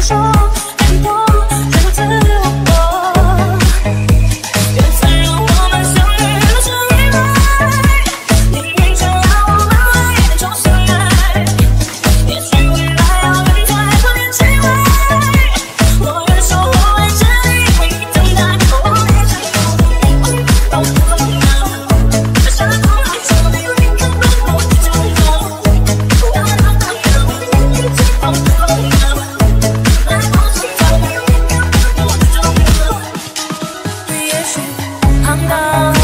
说。荡荡